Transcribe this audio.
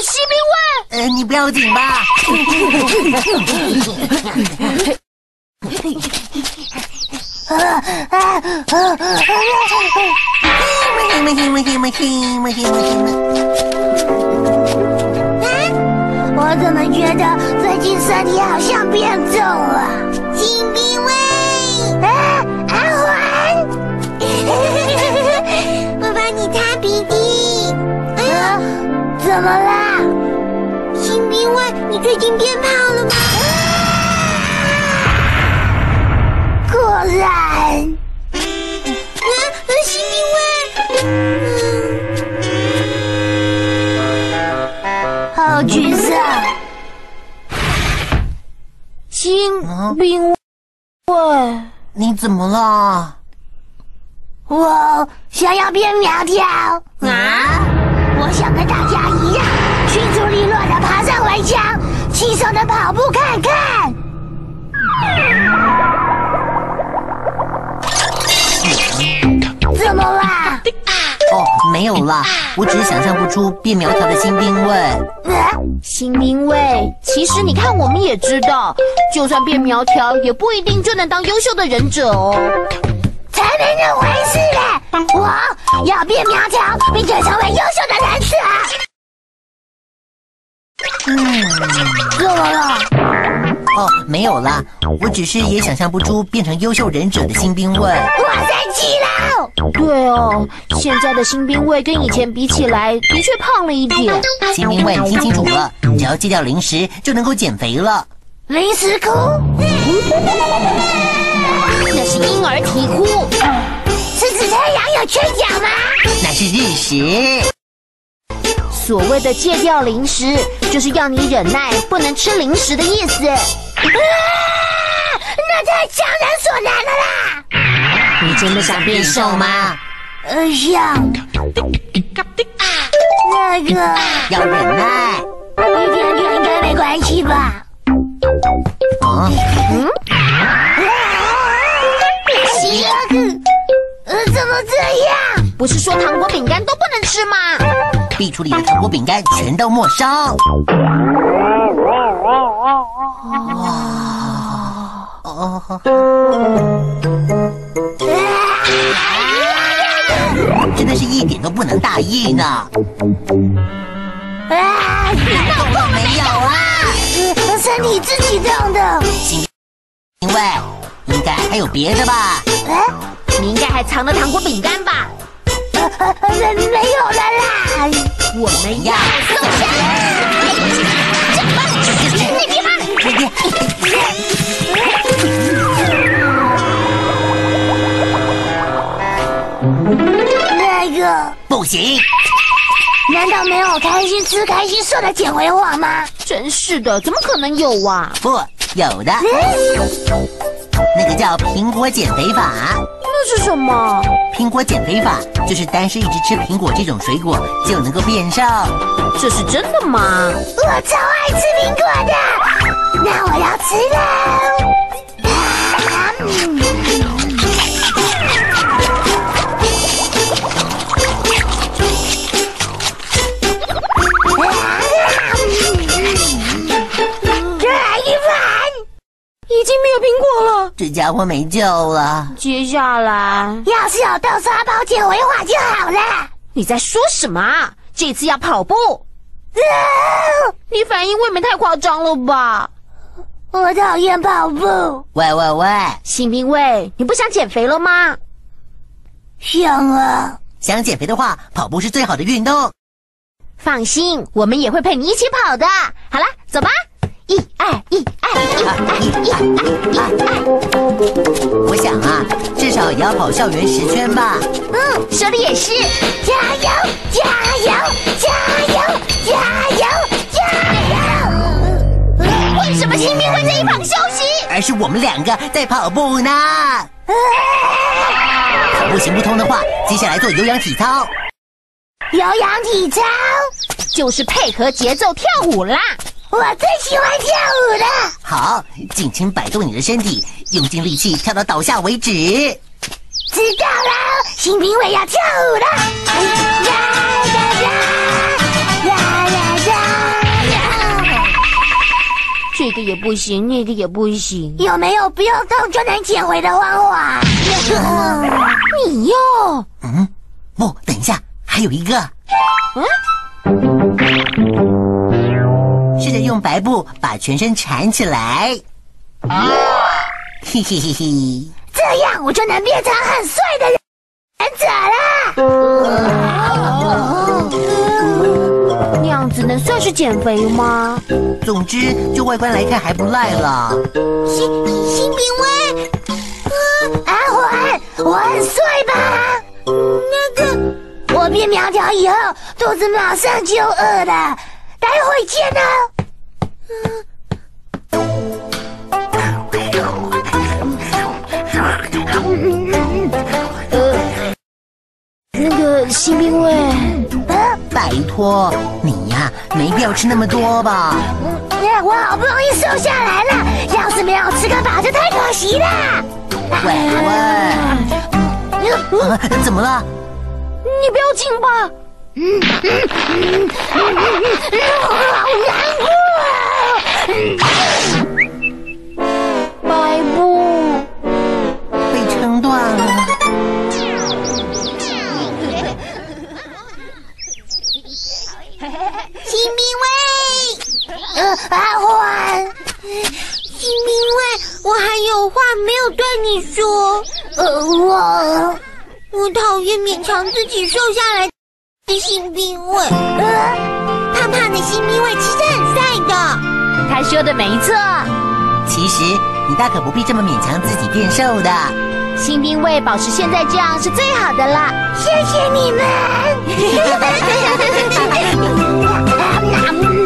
西兵卫，呃，你不要紧吧？我怎么觉得最近身体好像变重了？怎么啦？新兵卫，你最近变胖了吗？果然。啊，新兵卫，好沮丧。新兵卫，你怎么了？我想要变苗条啊！我想跟大家的爬上围墙，轻松的跑步看看。怎么啦？哦，没有啦，我只是想象不出变苗条的新兵卫。啊新兵卫，其实你看，我们也知道，就算变苗条，也不一定就能当优秀的忍者哦。才没那回事嘞！我要变苗条，并且成为优秀的忍者。怎么了？哦，没有啦，我只是也想象不出变成优秀忍者的新兵卫。我生气了！对哦，现在的新兵卫跟以前比起来，的确胖了一点。新兵卫，你听清楚了，只要戒掉零食就能够减肥了。零食哭，那是婴儿啼哭。吃紫太阳有缺角吗？那是日食。所谓的戒掉零食，就是要你忍耐，不能吃零食的意思。啊，那太强人所难了啦！你真的想变瘦吗？呃，想那个要忍耐。一点点应该没关系吧？啊，行，呃，怎么这样？不是说糖果饼干都不能吃吗？壁橱里的糖果饼干全都没收。哦，真的是一点都不能大意呢。啊，没有啊，呃身体自己动的。因为应该还有别的吧？哎，你应该还藏了糖果饼干吧？没有了不行，难道没有开心吃开心瘦的减肥法吗？真是的，怎么可能有啊？不，有的，那个叫苹果减肥法。那是什么？苹果减肥法就是单是一直吃苹果这种水果就能够变瘦。这是真的吗？我超爱吃苹果的，那我要吃了！啊 嗯这家伙没救了。接下来要是有豆沙包减肥法就好了。你在说什么啊？这次要跑步？啊你反应未免太夸张了吧？我讨厌跑步，喂喂喂，新兵卫，你不想减肥了吗？想啊！想减肥的话，跑步是最好的运动。放心，我们也会陪你一起跑的。好了，走吧！一二一二一二一二一二二。我想啊，至少也要跑校园十圈吧。嗯，说的也是。加油！加油！加油！加油！加油！为什么新兵会在一旁休息？而是我们两个在跑步呢。跑步行不通的话，接下来做有氧体操。有氧体操，就是配合节奏跳舞啦。我最喜欢跳舞了。好，尽情摆动你的身体，用尽力气跳到倒下为止。知道了，新评委要跳舞了。哎呀呀呀呀呀呀呀！这个也不行，那个也不行。有没有不用动就能捡回的方法？你哟，嗯，不，等一下，还有一个。试着用白布把全身缠起来。嘿嘿嘿嘿，这样我就能变成很帅的忍者了。那样子能算是减肥吗？总之就外观来看还不赖了。新新兵威，啊，阿环，我很帅吧？那个，我变苗条以后，肚子马上就饿了。待会见哦。新兵卫，拜托你呀，没必要吃那么多吧？我好不容易瘦下来了，要是没有吃个饱，就太可惜了。喂喂，怎么了？你不要紧吧？白没有对你说。呃，我我讨厌勉强自己瘦下来的新兵卫。呃，胖胖的新兵卫其实很帅的。他说的没错，其实你大可不必这么勉强自己变瘦的。新兵卫保持现在这样是最好的啦。谢谢你们。